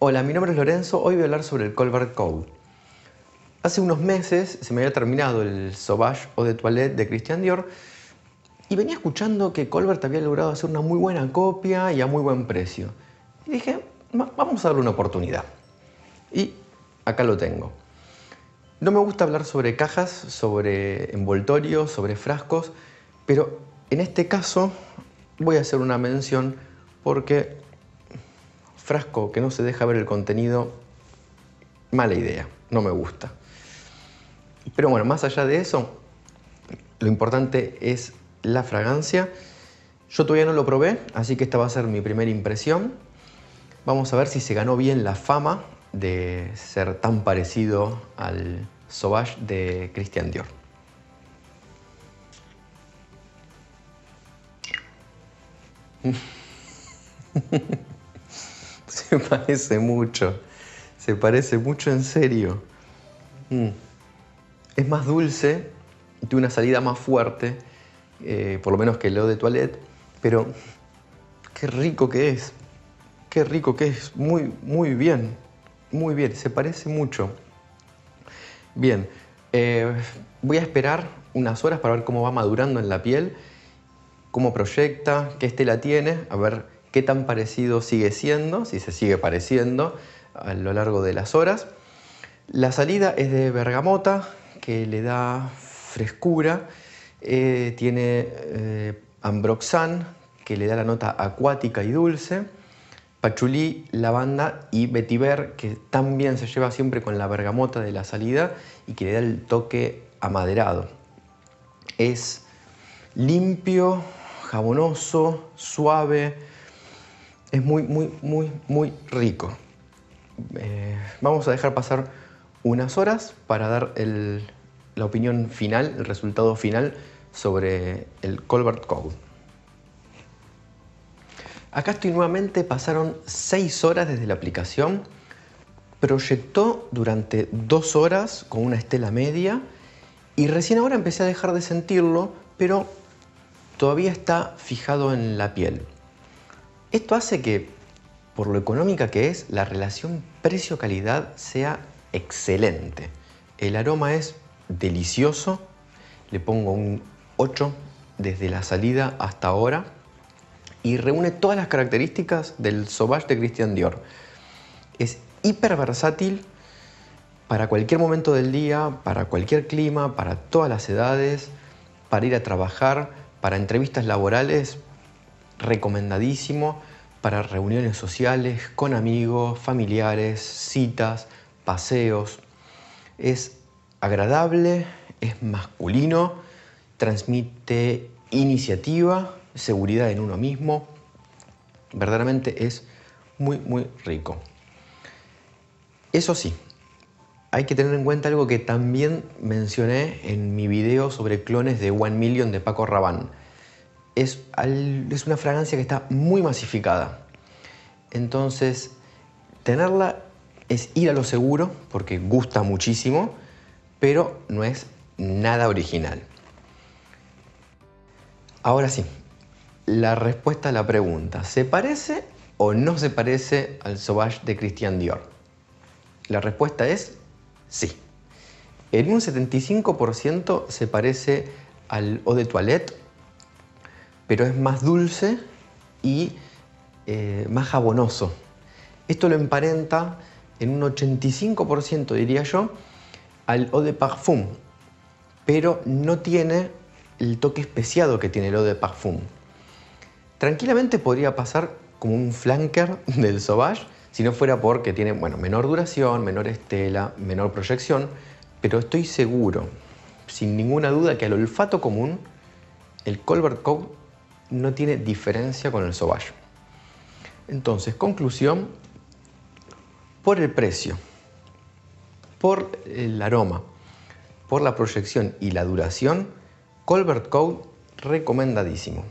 Hola, mi nombre es Lorenzo. Hoy voy a hablar sobre el Colbert Code. Hace unos meses se me había terminado el Sauvage Eau de Toilette de Christian Dior y venía escuchando que Colbert había logrado hacer una muy buena copia y a muy buen precio. Y dije, vamos a darle una oportunidad. Y acá lo tengo. No me gusta hablar sobre cajas, sobre envoltorios, sobre frascos, pero en este caso voy a hacer una mención porque frasco que no se deja ver el contenido, mala idea, no me gusta. Pero bueno, más allá de eso, lo importante es la fragancia. Yo todavía no lo probé, así que esta va a ser mi primera impresión. Vamos a ver si se ganó bien la fama de ser tan parecido al Sauvage de Christian Dior. Se parece mucho. Se parece mucho en serio. Mm. Es más dulce, tiene una salida más fuerte, eh, por lo menos que el de toilette, pero qué rico que es. Qué rico que es. Muy, muy bien. Muy bien. Se parece mucho. Bien. Eh, voy a esperar unas horas para ver cómo va madurando en la piel, cómo proyecta, qué estela tiene, a ver qué tan parecido sigue siendo, si se sigue pareciendo a lo largo de las horas. La salida es de bergamota, que le da frescura, eh, tiene eh, ambroxan, que le da la nota acuática y dulce, pachulí, lavanda y vetiver, que también se lleva siempre con la bergamota de la salida y que le da el toque amaderado. Es limpio, jabonoso, suave, es muy, muy, muy, muy rico. Eh, vamos a dejar pasar unas horas para dar la opinión final, el resultado final sobre el Colbert Code. Acá estoy nuevamente, pasaron 6 horas desde la aplicación, proyectó durante 2 horas con una estela media y recién ahora empecé a dejar de sentirlo, pero todavía está fijado en la piel. Esto hace que, por lo económica que es, la relación precio-calidad sea excelente. El aroma es delicioso, le pongo un 8 desde la salida hasta ahora y reúne todas las características del Sauvage de Christian Dior. Es hiper versátil para cualquier momento del día, para cualquier clima, para todas las edades, para ir a trabajar, para entrevistas laborales, recomendadísimo para reuniones sociales, con amigos, familiares, citas, paseos. Es agradable, es masculino, transmite iniciativa, seguridad en uno mismo. Verdaderamente es muy, muy rico. Eso sí, hay que tener en cuenta algo que también mencioné en mi video sobre clones de One Million de Paco Rabanne es, una fragancia que está muy masificada. Entonces, tenerla es ir a lo seguro porque gusta muchísimo, pero no es nada original. Ahora sí, la respuesta a la pregunta, ¿se parece o no se parece al Sauvage de Christian Dior? La respuesta es sí. En un 75% se parece al Eau de Toilette pero es más dulce y eh, más jabonoso. Esto lo emparenta en un 85% diría yo al eau de parfum, pero no tiene el toque especiado que tiene el eau de parfum. Tranquilamente podría pasar como un flanker del Sauvage si no fuera porque tiene bueno, menor duración, menor estela, menor proyección, pero estoy seguro, sin ninguna duda, que al olfato común, el Colbert Code no tiene diferencia con el Sauvage. Entonces, conclusión, por el precio, por el aroma, por la proyección y la duración, Colbert Code recomendadísimo.